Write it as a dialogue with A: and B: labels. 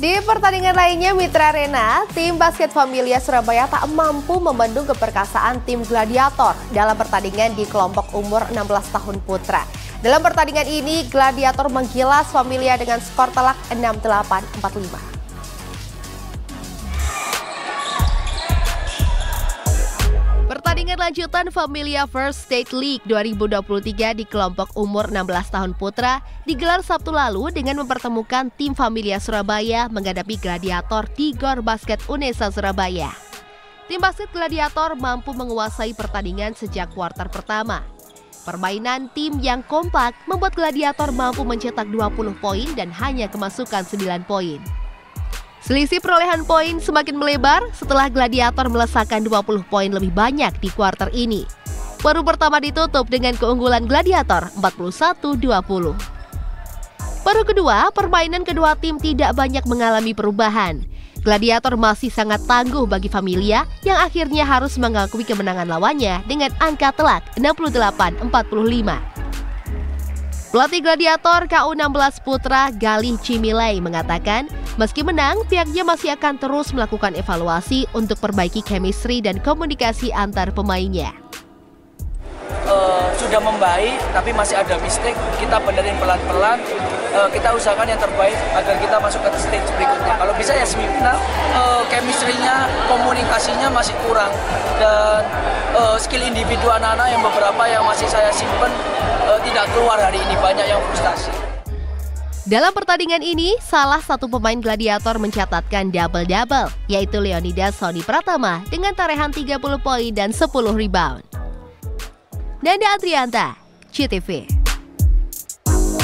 A: Di pertandingan lainnya Mitra Arena, tim basket Familia Surabaya tak mampu membendung keperkasaan tim Gladiator dalam pertandingan di kelompok umur 16 tahun putra. Dalam pertandingan ini, Gladiator menggilas Familia dengan skor telak 6-8-45. Pertandingan lanjutan Familia First State League 2023 di kelompok umur 16 tahun putra digelar Sabtu lalu dengan mempertemukan tim Familia Surabaya menghadapi Gladiator di Gor Basket Unesa Surabaya. Tim basket Gladiator mampu menguasai pertandingan sejak kuarter pertama. Permainan tim yang kompak membuat Gladiator mampu mencetak 20 poin dan hanya kemasukan 9 poin. Selisih perolehan poin semakin melebar setelah Gladiator melesakkan 20 poin lebih banyak di kuarter ini. Baru pertama ditutup dengan keunggulan Gladiator 41-20. Baru kedua, permainan kedua tim tidak banyak mengalami perubahan. Gladiator masih sangat tangguh bagi Familia yang akhirnya harus mengakui kemenangan lawannya dengan angka telak 68-45. Pelatih Gladiator KU16 Putra Galih Cimilai mengatakan, meski menang, pihaknya masih akan terus melakukan evaluasi untuk perbaiki chemistry dan komunikasi antar pemainnya.
B: Uh, sudah membaik, tapi masih ada mistake. Kita benerin pelan-pelan. Uh, kita usahakan yang terbaik agar kita masuk ke stage berikutnya. Kalau bisa ya semifinal, uh, chemistry-nya, komunikasinya masih kurang dan uh, skill individu anak-anak yang beberapa yang masih saya simpen uh, tidak keluar hari ini banyak yang frustasi.
A: Dalam pertandingan ini, salah satu pemain gladiator mencatatkan double-double, yaitu Leonidas Sony Pratama dengan tarehan 30 poin dan 10 rebound. Nanda Adrianta, CTV.